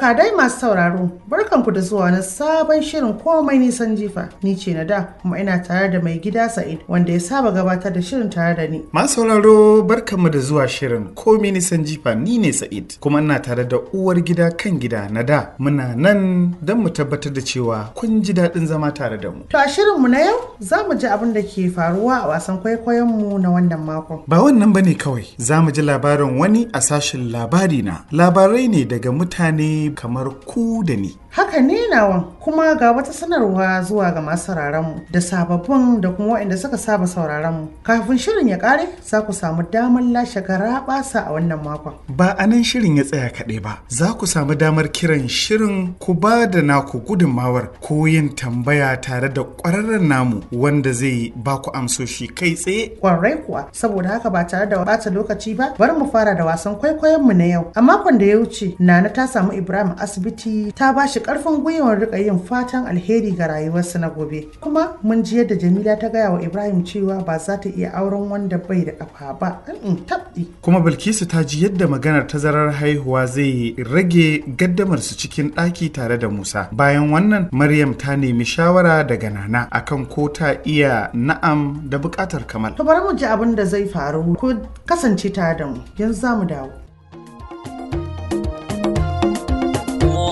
Barka dai masu sauraro, barkanku da zuwa na sabon shirin komai nisan jifa. Ni ce na da kuma ina tare da mai gida Sa'id wanda ya saba gabatar da shirin tare da ni. Masu sauraro barkanmu da zuwa shirin komi nisan jifa ni ne Sa'id kuma ina tare da uwar gida kan gida na da muna nan don mu tabbatar da cewa kun ji daɗin zama tare da mu. To a shirinmu na yau za mu ji abin da ke faruwa a wasan kwaikwayonmu na wannan makon. Ba wannan ba ne kawai za mu ji labarin wani a sashen labari na labarai ne daga mutane kamar ku da ni. Haka ne nawan kuma ga wata sanarwa zuwa ga masu sauraronmu da sababbin da kuma waɗanda suka saba sauraronmu. Kafin shirin ya ƙare za ku samu damar lashe garaɓasa a wannan makon. Ba a nan shirin ya tsaya kaɗai ba, za ku samu damar kiran shirin ku ba da naku gudunmawar ko yin tambaya tare da ƙwararren namu wanda zai ba ku amsoshi kai tsaye. Kwarai kuwa saboda haka ba tare da bata lokaci ba bari mu fara da wasan kwaikwayonmu na yau. A makon da ya wuce Nana ta samu Ibrahim asibiti ta ba shi ƙarfin gwiwar riƙa yin fatan alheri ga rayuwarsa na gobe. Kuma mun ji yadda Jamila ta gaya wa Ibrahim cewa ba za ta iya auren wanda bai da ƙafa ba. In tabɗi. Kuma Bilkisu ta ji yadda maganar tazarar haihuwa zai rage gaddamar su cikin ɗaki tare da Musa. Bayan wannan Maryam ta nemi shawara daga Nana akan ko ta iya na'am da buƙatar Kamal. To bari mu ji abin da zai faru ko kasance tare da mu. Yanzu za mu dawo.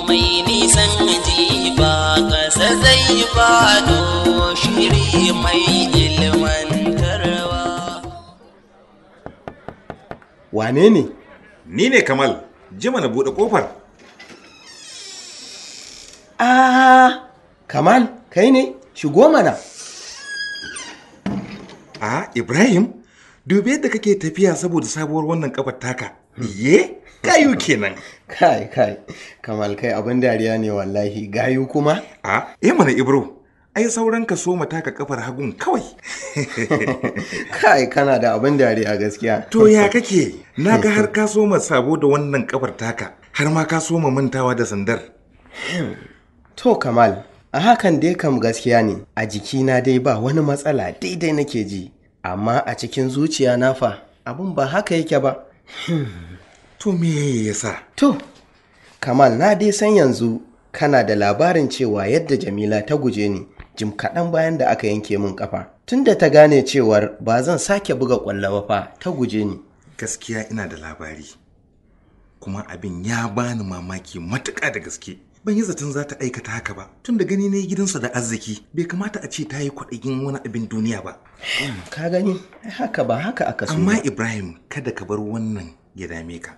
Komai nisan jifa ƙasa zai fado shiri mai ilmantarwa. Wane ne? Ni ne Kamal, jima na buɗe ƙofar. Ah, Kamal, kai ne? Shigo mana. A Ibrahim, dubi yadda kake tafiya saboda sabuwar wannan kafar taka. Iye, kayu kenan. Kai, kai, Kamal kai abin dariya ne wallahi, gayu kuma? A, eh mana Ibro, ai sauran ka so taka kafar hagun kawai. Kai, kana da abin dariya gaskiya. To ya kake? Na ga har ka soma sabo da wannan kafar taka, har ma ka soma mantawa da sandar. To, Kamal, a hakan dai kam gaskiya ne, a jikina dai ba wani matsala daidai nake ji, amma a cikin zuciya na fa, abin ba haka yake ba. To me yasa? To, Kamal na dai san yanzu kana da labarin cewa yadda Jamila ta guje ni jim kaɗan bayan da aka yanke min ƙafa. Tunda ta gane cewar ba zan sake buga ƙwallo ba fa ta guje ni. Gaskiya ina da labari. Kuma abin ya bani mamaki matuƙa da gaske. Ban yi zaton za ta aikata haka ba. Tun da gani na yi gidansa da arziki, bai kamata a ce ta yi kwaɗayin wani abin duniya ba. Ka gani, haka ba haka aka so. Amma. Ibrahim, kada ka bar wannan ya dame ka.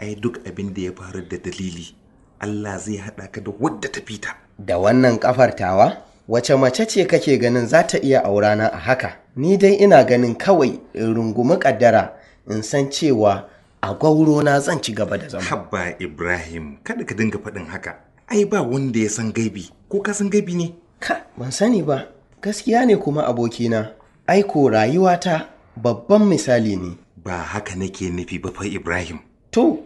Ai duk abin da ya faru da dalili, Allah zai haɗa ka da wadda ta fita. Da wannan ƙafar tawa, wace mace ce kake ganin za ta iya aurana a haka? Ni dai ina ganin kawai in rungumi ƙaddara in san cewa a gwauro na zan ci gaba da zama. Habba Ibrahim, kada ka dinga faɗin haka. Ai ba wanda ya san gaibi, ko ka san gaibi ne? Ka, ban sani ba, gaskiya ne kuma abokina. Aiko rayuwata babban misali ne. Ba haka nake nufi ba fa Ibrahim. To,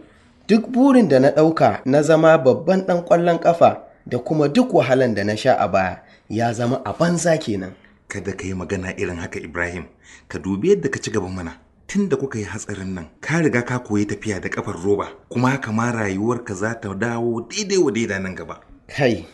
duk burin da na ɗauka na zama babban ɗan ƙwallon ƙafa da kuma duk wahalan da na sha a baya ya zama a banza kenan. Kada ka yi magana irin haka Ibrahim, ka dubi yadda ka ci gaba mana. Tun da kuka yi hatsarin nan, ka riga ka koyi tafiya da kafar roba, kuma haka ma rayuwarka za ta dawo daidai wa daida nan gaba. Kai,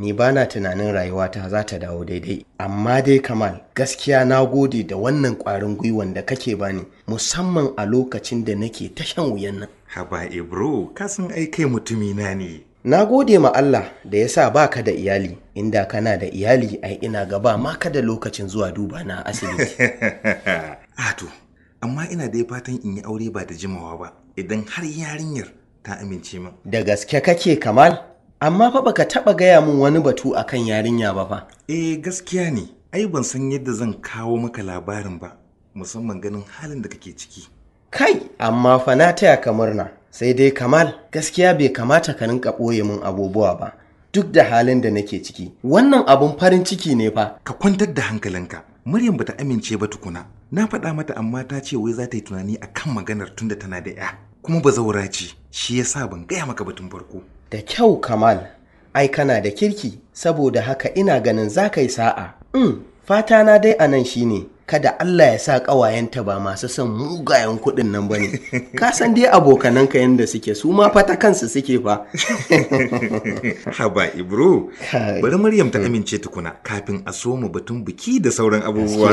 ni ba na tunanin rayuwata za ta dawo daidai. Amma dai Kamal, gaskiya na gode da wannan ƙwarin gwiwan da kake bani, musamman a lokacin da nake ta shan wuyan nan. Haba Ibro, ka san ai kai mutumina ne. Na gode ma Allah da ya sa ba ka da iyali, inda kana da iyali ai ina gaba ma ka da lokacin zuwa duba na asibiti. Ato, amma ina dai fatan in yi aure ba da jimawa ba, idan har yarinyar ta amince min. Da gaske kake Kamal? Amma fa baka taba gaya min wani batu akan yarinya ba fa. Eh gaskiya ne, ai ban san yadda zan kawo maka labarin ba, musamman ganin halin da kake ciki. Kai, amma fa na taya ka murna. Sai dai Kamal, gaskiya bai kamata ka rinka ɓoye min abubuwa ba. Duk da halin da nake ciki. Wannan abun farin ciki ne fa. Ka kwantar da hankalinka. Maryam bata amince ba tukuna. Na faɗa mata amma ta ce wai za ta yi tunani akan maganar tunda tana da 'ya. Kuma ba zaura ce, shi yasa ban gaya maka batun farko. Da kyau Kamal, ai kana da kirki, saboda haka ina ganin za ka yi sa'a. Mm, fata na dai a nan shine kada Allah ya sa ƙawayenta ba masu son mugayen kuɗin nan ba ne. Ka san dai abokananka yadda suke su ma fata kansu suke fa. Haba ibro. Bari maryam ta amince tukuna kafin a so mu batun biki da sauran abubuwa.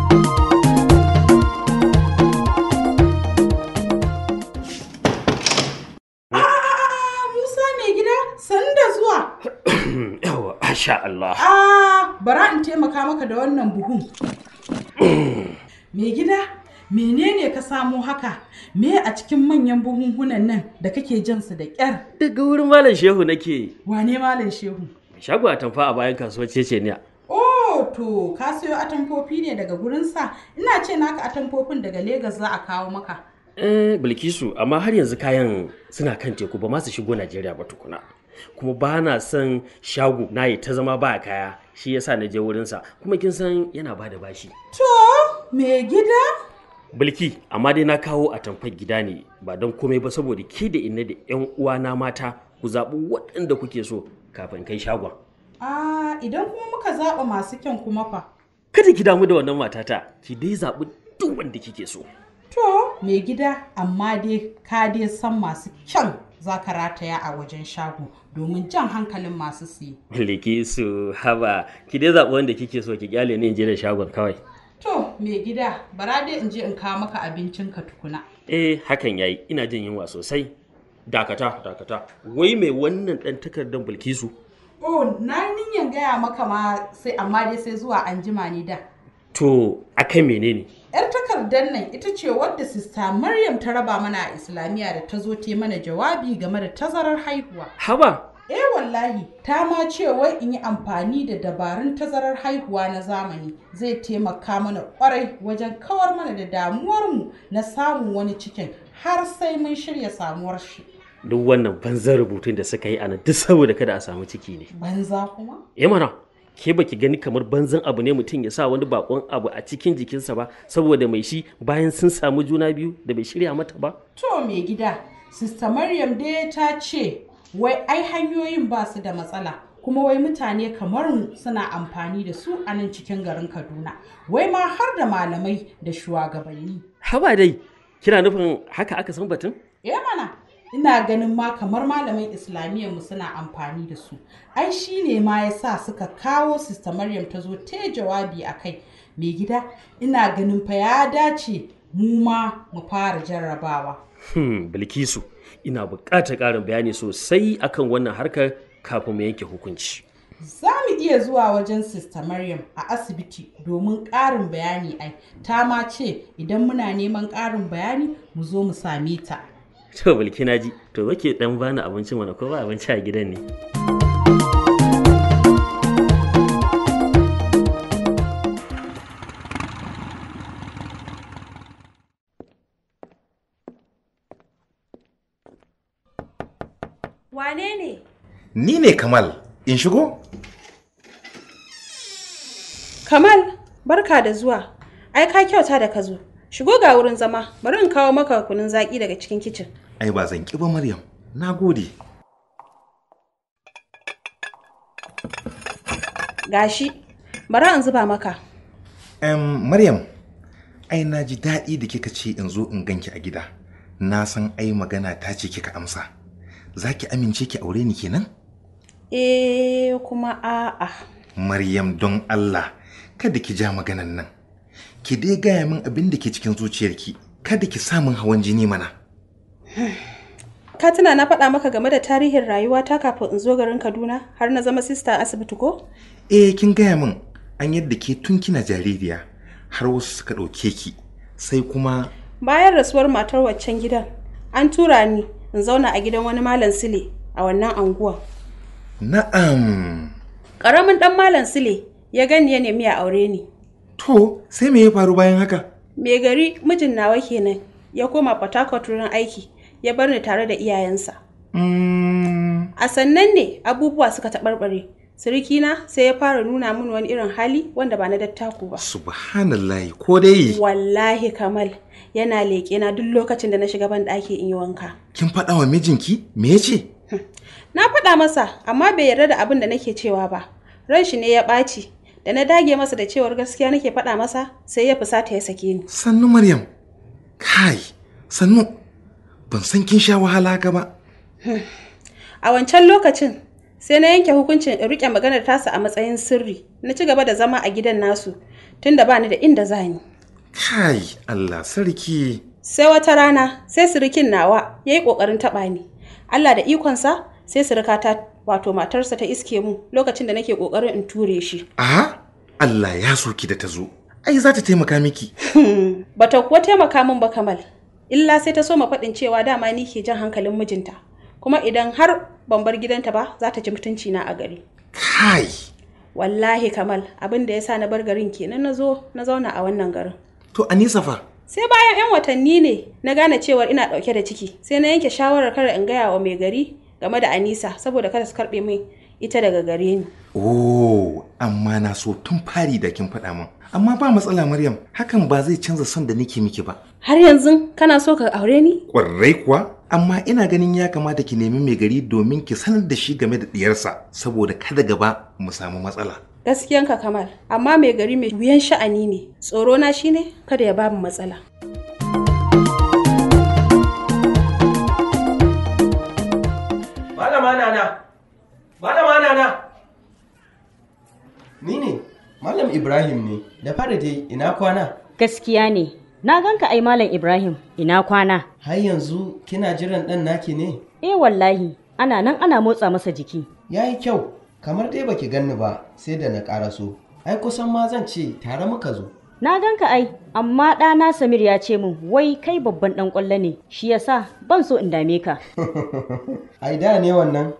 masha Allah Ah, bara in taimaka maka da wannan buhun. Mai gida, menene ka samo haka? Me a cikin manyan buhunhunan nan da kake jan su da ƙyar? daga wurin malam shehu nake Wane malam shehu? shago a tamfa a bayan kasuwar ceceniya Oh, to ka sayo atamfofi ne daga gurinsa? Ina ce naka atamfofin daga Legas za a kawo maka. eh bilkisu amma har yanzu kayan suna kan teku ba ma su shigo najeriya ba tukuna kuma ba na son shago na yi ta zama ba kaya shi yasa na je wurinsa. Kuma kin san yana ba da bashi. To, mai gida? bilki amma dai na kawo a tamfar gida ne ba don komai ba saboda ke da inna da yan uwana mata ku zaɓi waɗanda kuke so kafin kai shagon. Ah, idan kuma muka zaɓa masu kyan kuma fa. kada ki damu da wannan matata ki dai zaɓi duk wanda kike so. To, mai gida, amma dai ka dai san masu kyan. Za ka rataya a wajen shago domin jan hankalin masu siye. Bilki su haba ki dai zaɓi wanda kike so ki ƙyale ni in je da shagon kawai To, mai gida, bara dai in je in kawo maka abincinka tukuna. eh hakan yayi ina jin yunwa sosai dakata dakata wai mai wannan ɗan takardar bilkisu Oh, na niyan gaya maka ma sai amma dai sai zuwa anjima ne da. to akan menene Yar takardar nan ita ce wadda sista Maryam ta raba mana a Islamiyya da ta zo ta mana jawabi game da tazarar haihuwa. haba Eh wallahi ta ma ce wai in yi amfani da dabarun tazarar haihuwa na zamani zai taimaka mana ƙwarai wajen kawar mana da damuwarmu na samun wani cikin har sai mun shirya samuwar shi. duk wannan banzan rubutun da suka yi a nan duk saboda kada a samu ciki ne Banza kuma? eh mana ke baki gani kamar banzan abu ne mutum ya sa wani bakon abu a cikin jikinsa ba saboda mai shi bayan sun samu juna biyu da bai shirya mata ba To mai gida, Sista Maryam dai ta ce wai ai hanyoyin ba su da matsala kuma wai mutane kamar mu suna amfani da su a nan cikin garin Kaduna. Wai ma har da malamai da shugabanni. haba dai kina nufin haka aka san batun Eh mana, ina ganin ma kamar malamin islamiyyar mu suna amfani da su. Ai shi ne ma ya sa suka kawo Sista Maryam ta zo ta jawabi a kai. Mai gida, ina ganin fa ya dace mu ma mu fara jarrabawa. Hmm, Bilkisu, ina buƙatar ƙarin bayani sosai akan wannan harkar kafin mu yanke hukunci. Za mu iya zuwa wajen Sista Maryam a asibiti domin ƙarin bayani ai. Ta ma ce idan muna neman ƙarin bayani mu zo mu same ta. To Bilki na ji, to zake dan bani abinci mana ko ba abinci a gidan ne. Wane ne? ni ne kamal in shigo Kamal, barka da zuwa. Ai ka kyauta da ka zo. Shigo ga wurin zama, bari in kawo maka kunun zaki daga cikin kicin. Ai ba zan ki ba maryam. Na gode. Gashi, bari in zuba maka. Em, maryam ai na ji daɗi da kika ce in zo in ganki a gida. Na san ai magana ta ce kika amsa. Za ki amince ki aure ni kenan? Eh kuma a'a. maryam don allah kada ki ja maganan nan. Ki dai gaya min abin da ke cikin zuciyarki. Kada ki sa min hawan jini mana. Ka tuna na faɗa maka game da tarihin rayuwata kafin in zo garin Kaduna har na zama sista a asibiti ko? eh kin gaya min an yadda ke tun kina jaririya har wasu suka ɗauke ki sai kuma Bayan rasuwar matar waccan gidan, an tura ni in zauna a gidan wani malam Sile a wannan anguwan. na'am Ƙaramin ɗan malam Sile ya gani ya nemi ya aure ni. to sai me ya faru bayan haka Mai gari mijin nawa kenan ya koma Port Harcourt wurin aiki ya bar ni tare da iyayensa. Mm, A sannan ne abubuwa suka taɓarɓare. Sirikina sai ya fara nuna min wani irin hali wanda ba na dattaku ba. subhanallahi ko dai Wallahi Kamal yana leƙe na duk lokacin da na shiga ban ɗaki in yi wanka. kin faɗa wa mijinki me ya ce Na faɗa masa amma bai yarda da abin da nake cewa ba. Ran shi ne ya ɓaci. da na dage masa da cewar gaskiya nake faɗa masa sai ya fusata ya sake ni sannu maryam kai sannu ban san kin sha wahala ka ba. A wancan lokacin sai na yanke hukuncin in riƙe maganar tasa a matsayin sirri. Na ci gaba da zama a gidan nasu tunda bani da inda za ni. Kai allah sarki. Sai wata rana sai sirikin nawa ya yi ƙoƙarin taɓa ni. Allah da ikonsa sai sirikata wato matarsa ta iske mu lokacin da nake ƙoƙarin in ture shi. A allah ya soki da ta zo. Ai za ta taimaka miki. Bata kuwa taimaka min ba kamal. Illa sai ta so ma faɗin cewa dama ni ke jan hankalin mijinta. Kuma idan har ban bar gidanta ba za ta ji mutunci na a gari. Kai! Wallahi kamal abin da ya sa na bar garin kenan na zo na zauna a wannan garin. To anisa fa? Sai bayan 'yan watanni ne na gane cewar ina ɗauke da ciki sai na yanke shawarar kada in gaya wa mai gari game da anisa saboda kada su karɓe min ita daga gare ni. Oh amma na so tun fari da kin faɗa min. Amma ba matsala maryam. Hakan ba zai canza son da nake miki ba. Har yanzu kana so ka aure ni? Ƙwarai kuwa, amma ina ganin ya kamata ki nemi mai gari domin ki sanar da shi game da diyarsa saboda kada gaba mu samu matsala. gaskiyanka kamal. Amma mai gari mai wuyan sha'ani ne. Tsoro na shine kada ya ba mu matsala. Malama Nana! Malama Nana! Ni ne, Malam Ibrahim ne, da fara dai ina kwana. Gaskiya ne, na ganka ai Malam Ibrahim, ina kwana. Har yanzu kina jiran ɗan naki ne? Eh wallahi, ana nan ana motsa masa jiki. Ya yi kyau, kamar dai baki ganni ba sai da na ƙaraso. Ai kusan ma zan ce tare muka zo. Na ganka ai, amma ɗana Samir ya ce min wai kai babban ɗan ƙwallo ne, shi yasa ban so in dame ka. Ai da ne wannan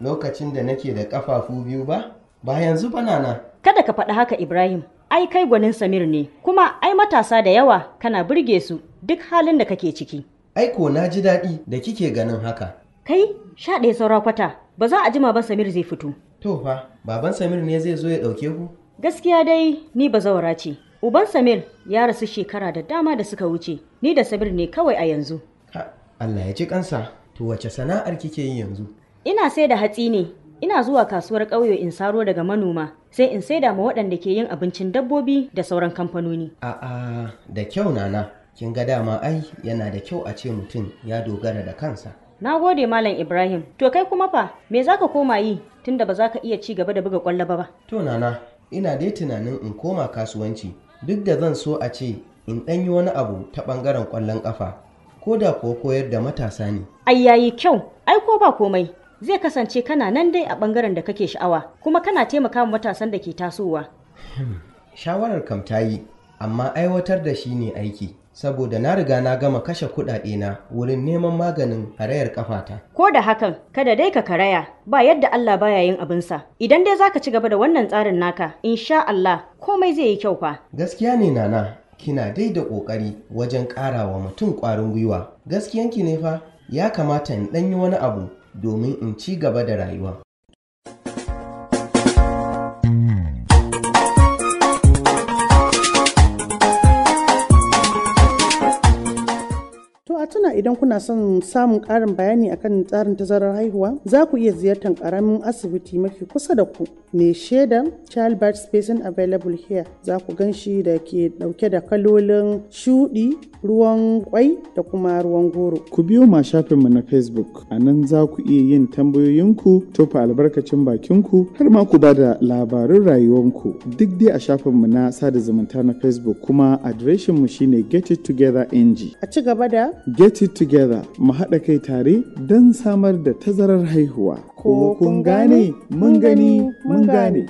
lokacin da nake da ƙafafu biyu ba? Ba yanzu ba nana. Kada ka faɗi haka Ibrahim, ai kai gwanin Samir ne, kuma ai matasa da yawa kana burge su duk halin da kake ciki. Ai ko na ji daɗi da kike ganin haka. Kai, sha ɗaya saura kwata, ba za a jima ba Samir zai fito. To fa, baban Samir ne zai zo ya ɗauke ku? Gaskiya dai ni bazawara ce. Uban Samir ya rasu shekara da dama da suka wuce, ni da Samir ne kawai a yanzu. Ha, Allah ya ji kansa. To wace sana'ar kike yi yanzu? Ina sai da hatsi ne, ina zuwa kasuwar ƙauye in saro daga manoma, sai in saida ma waɗanda ke yin abincin dabbobi da sauran kamfanoni. A'a, da kyau nana. Kin ga dama ai yana da kyau a ce mutum ya dogara da kansa. Na gode Malam Ibrahim. To kai kuma fa, me za ka koma yi tunda ba za ka iya ci gaba da buga ƙwallo ba ba? To nana, ina dai tunanin in koma kasuwanci duk da zan so a ce in ɗan yi wani abu ta ɓangaren ƙwallon ƙafa ko da kuwa koyar da matasa ne. Ai yayi kyau, ai ko ba komai. Zai kasance kana nan dai a ɓangaren da kake sha'awa, kuma kana taimaka matasan da ke tasowa. Shawarar kam ta yi, amma aiwatar da shi ne aiki. Saboda na riga na gama kashe kuɗaɗe na wurin neman maganin karayar ƙafata. Ko da hakan, kada dai ka karaya, ba yadda Allah baya yin abinsa. Idan dai zaka ci gaba da wannan tsarin naka, insha Allah komai zai yi kyau fa. Gaskiya ne nana, kina dai da ƙoƙari wajen ƙara wa mutum ƙwarin gwiwa. Gaskiyanki ne fa, ya kamata in ɗan yi wani abu domin in ci gaba da rayuwa. Tuna idan kuna son samun ƙarin bayani akan tsarin tazarar haihuwa za ku iya ziyartar ƙaramin asibiti mafi kusa da ku mai shaidar childbirth spacing available here za ku gan shi da ke ɗauke da kalolin shuɗi ruwan kwai da kuma ruwan goro. Ku biyo ma shafinmu na Facebook, a nan za ku iya yin tambayoyinku, tofa albarkacin bakinku, har ma ku ba da labarun rayuwanku duk dai a shafinmu na sada zumunta na Facebook kuma adireshinmu shine Get It Together NG. A ci gaba da Get It Together mu haɗa kai tare don samar da tazarar haihuwa. Ko kun gane? Mun gani, mun gane.